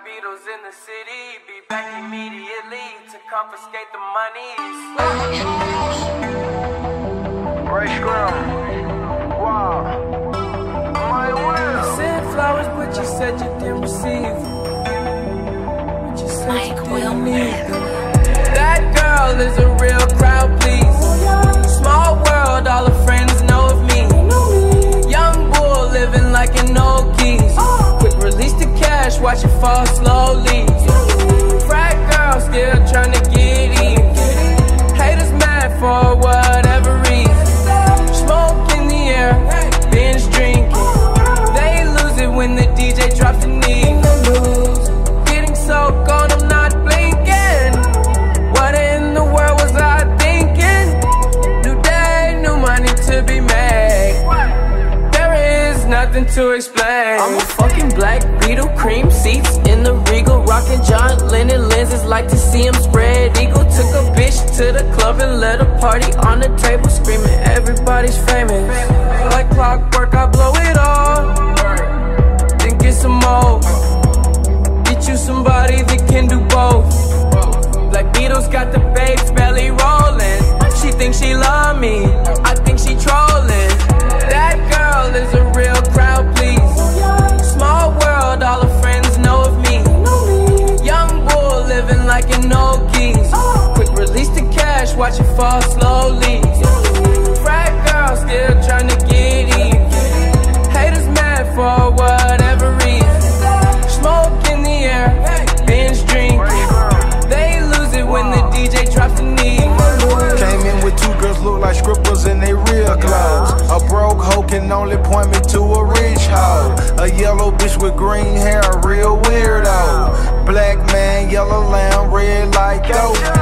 Beatles in the city. Be back immediately to confiscate the monies. Ray Scrum. Wow. My will. Sent flowers, but you said you didn't receive them. But you said Mike you Will didn't need them. That girl is a real watch it fall slowly. Nothing to explain. I'm a fucking Black Beatle, cream seats in the regal, rocking John Lennon lenses. Like to see him spread eagle. Took a bitch to the club and let a party on the table, screaming everybody's famous. Like clockwork, I blow it all, watch it fall slowly. Frat girl still trying to get even. Haters mad for whatever reason. Smoke in the air, binge drinking. They lose it when the DJ drops the knee. Came in with two girls look like scribbles in they real clothes. A broke hoe can only point me to a rich hoe. A yellow bitch with green hair, a real weirdo. Black man, yellow lamb, red like dope.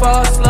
false love.